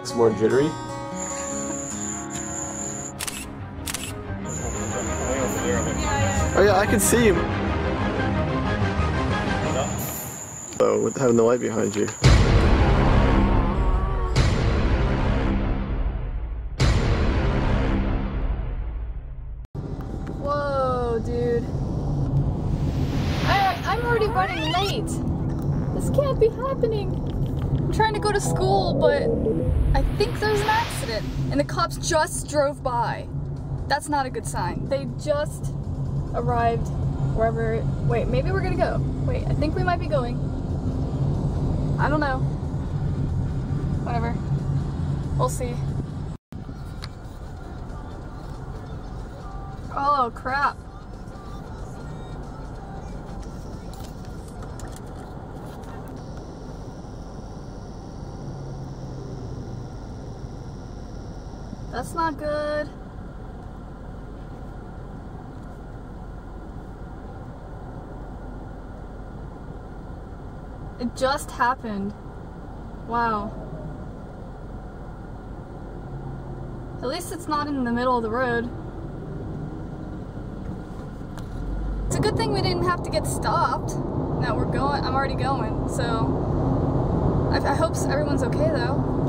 looks more jittery. Oh yeah, I can see him. Oh, with having the light behind you. Whoa, dude. I, I'm already running late. This can't be happening. I'm trying to go to school, but I think there's an accident. And the cops just drove by. That's not a good sign. They just arrived wherever. Wait, maybe we're gonna go. Wait, I think we might be going. I don't know. Whatever. We'll see. Oh crap. That's not good. It just happened. Wow. At least it's not in the middle of the road. It's a good thing we didn't have to get stopped. Now we're going, I'm already going, so. I, I hope everyone's okay though.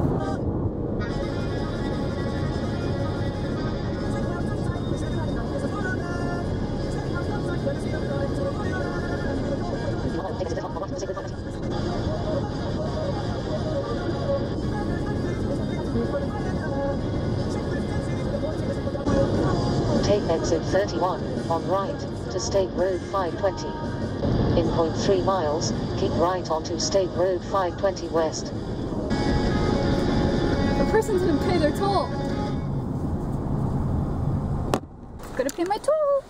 Take exit 31 on right to State Road 520. In 0.3 miles, keep right onto State Road 520 West. The person didn't pay their toll. Gotta pay my toll.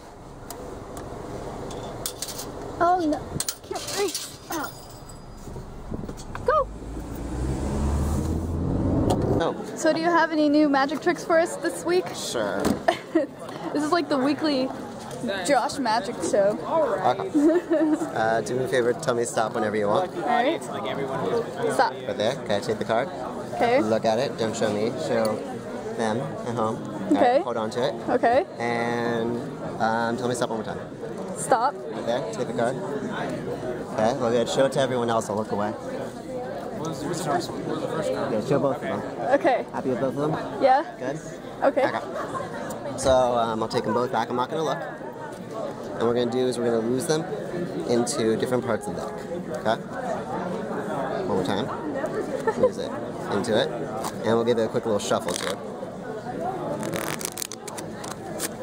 Oh no, can't reach. Oh. Go. Oh, So, do you have any new magic tricks for us this week? sure. This is like the weekly Josh Magic show. Uh, do me a favor, tell me stop whenever you want. All right. Stop. Right there. Okay, take the card. Okay. Look at it. Don't show me. Show them at home. All Okay. hold on to it. Okay. And um, tell me stop one more time. Stop. Right there. Take the card. Okay, well, good. Show it to everyone else. I'll look away. Yeah, show both of them. Okay. Happy with both of them? Yeah. Good? Okay. Okay. So um, I'll take them both back. I'm not going to look. And what we're going to do is we're going to lose them into different parts of the deck. Okay? One more time. Lose it into it. And we'll give it a quick little shuffle to it.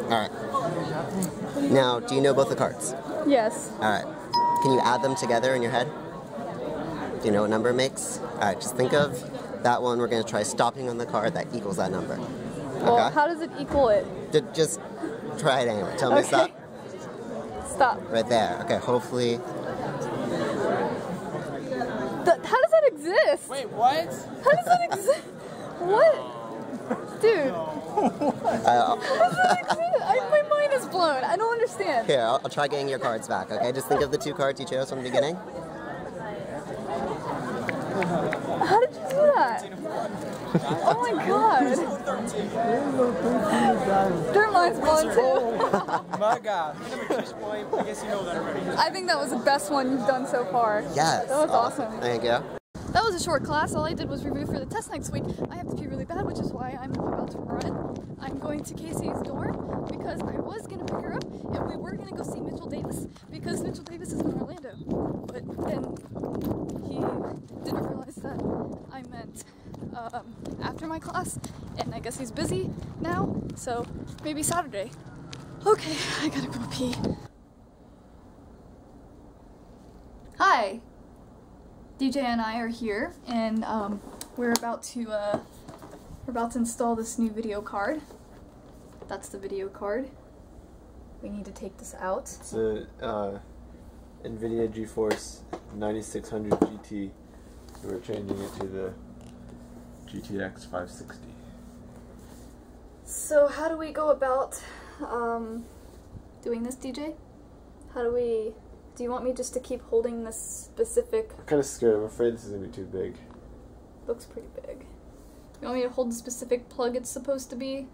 Alright. Now, do you know both the cards? Yes. Alright. Can you add them together in your head? Do you know what number it makes? Alright, just think of that one. We're going to try stopping on the card that equals that number. Well, Okay? how does it equal it? Ju- Just try it anyway. Tell me Okay. stop. Stop. Right there. Okay, hopefully. Th- how does that exist? Wait, what? How does that exist? what? Dude, Uh, I, my mind is blown. I don't understand. here, I'll, I'll try getting your cards back, okay? Just think of the two cards you chose from the beginning. How did you do that? Oh my god. Their mind's blown too. My God. I guess you know that already. I think that was the best one you've done so far. Yes. That was awesome. Thank you. That was a short class. All I did was review for the test next week. I have to pee really bad, which is why I'm about to run. I'm going to Casey's dorm because I was going to pick her up and we were going to go see Mitchell Davis because Mitchell Davis is in Orlando. But then he didn't realize that I meant um, after my class and I guess he's busy now, so maybe Saturday. Okay, I gotta go pee. Hi, DJ and I are here, and um, we're about to uh, we're about to install this new video card. That's the video card. We need to take this out. It's a uh, NVIDIA GeForce 9600 GT. We're changing it to the GTX 560. So how do we go about um, doing this, DJ? How do we? Do you want me just to keep holding this specific? I'm kind of scared. I'm afraid this is gonna be too big. Looks pretty big. You want me to hold the specific plug it's supposed to be?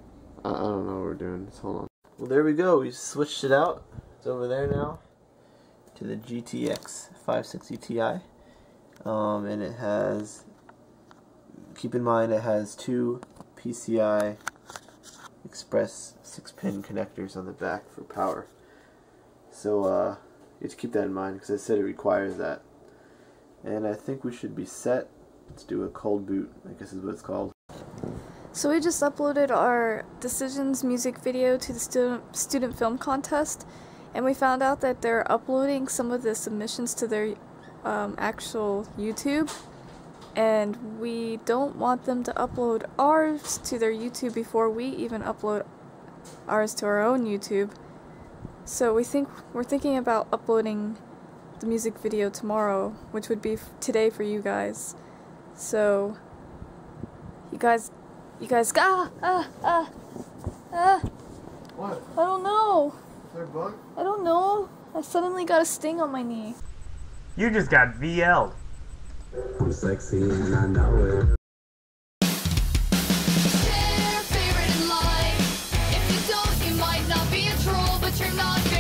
I, I don't know what we're doing. Just hold on. Well, there we go. We switched it out. It's over there now to the GTX 560 Ti. Um, and it has, keep in mind, it has two PCI Express 6 pin connectors on the back for power. So, uh, you have to keep that in mind because I said it requires that. And I think we should be set. Let's do a cold boot, I guess is what it's called. So we just uploaded our Decisions music video to the student student film contest, and we found out that they're uploading some of the submissions to their um, actual YouTube, and we don't want them to upload ours to their YouTube before we even upload ours to our own YouTube. So we think we're thinking about uploading the music video tomorrow, which would be f- today for you guys. So you guys you guys ah ah ah ah What? I don't know. Is there a bug? I don't know. I suddenly got a sting on my knee. You just got VL'd. I'm sexy and I know it. Favorite in life. If you don't, you might not be a troll, but you're not.